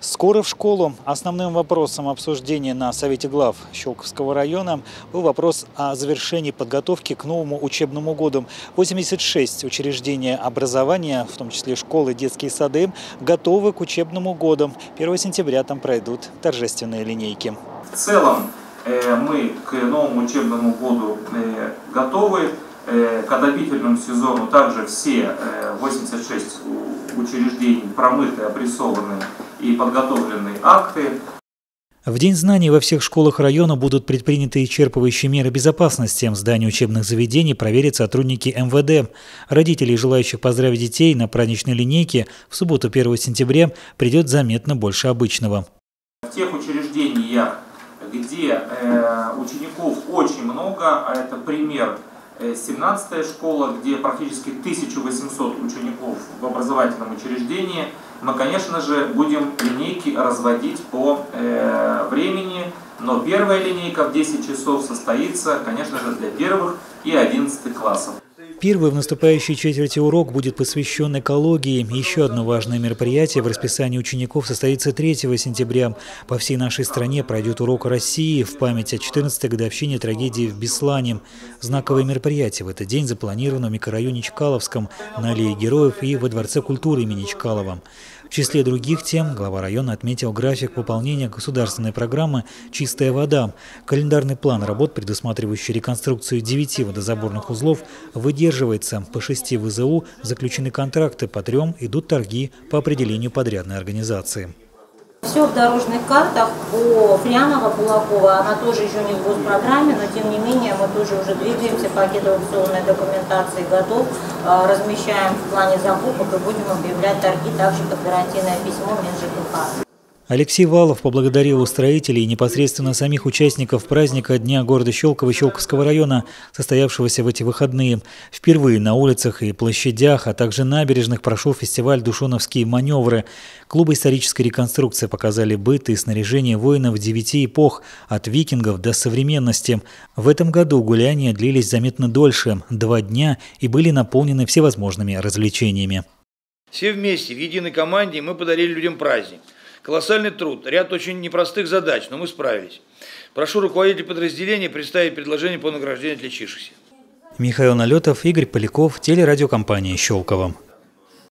Скоро в школу. Основным вопросом обсуждения на Совете глав Щелковского района был вопрос о завершении подготовки к новому учебному году. 86 учреждений образования, в том числе школы, детские сады, готовы к учебному году. 1 сентября там пройдут торжественные линейки. В целом э, мы к новому учебному году э, готовы. Э, к отопительному сезону также все 86 учреждений промыты, опрессованы и подготовлены акты. В День знаний во всех школах района будут предприняты исчерпывающие меры безопасности. В здании учебных заведений проверят сотрудники МВД. Родителей, желающих поздравить детей на праздничной линейке в субботу 1 сентября придет заметно больше обычного. В тех учреждениях, где э, учеников очень много, а это пример 17-я школа, где практически 1800 учеников в образовательном учреждении, мы, конечно же, будем линейки разводить по э, времени, но первая линейка в 10 часов состоится, конечно же, для первых и 11 классов. Первый в наступающей четверти урок будет посвящен экологии. Еще одно важное мероприятие в расписании учеников состоится 3 сентября. По всей нашей стране пройдет урок России в память о 14-й годовщине трагедии в Беслане. Знаковое мероприятие в этот день запланировано в микрорайоне Чкаловском, на аллее героев и во Дворце культуры имени Чкалова. В числе других тем глава района отметил график выполнения государственной программы «Чистая вода». Календарный план работ, предусматривающий реконструкцию девяти водозаборных узлов, выдерживается. По шести ВЗУ заключены контракты, по трем идут торги по определению подрядной организации. Все в дорожных картах по Фрианова, Булакова, она тоже еще не в госпрограмме, но тем не менее мы тоже уже двигаемся, пакет аукционной документации готов, а, размещаем в плане закупок и будем объявлять торги, также как гарантийное письмо МинЖКХ. Алексей Валов поблагодарил устроителей и непосредственно самих участников праздника Дня города Щелково Щелковского района, состоявшегося в эти выходные. Впервые на улицах и площадях, а также набережных прошел фестиваль «Душоновские маневры». Клубы исторической реконструкции показали быт и снаряжение воинов девяти эпох, от викингов до современности. В этом году гуляния длились заметно дольше – два дня и были наполнены всевозможными развлечениями. Все вместе, в единой команде мы подарили людям праздник – Колоссальный труд, ряд очень непростых задач, но мы справились. Прошу руководителей подразделения представить предложение по награждению отличившихся. Михаил Налетов, Игорь Поляков, телерадиокомпания «Щелково».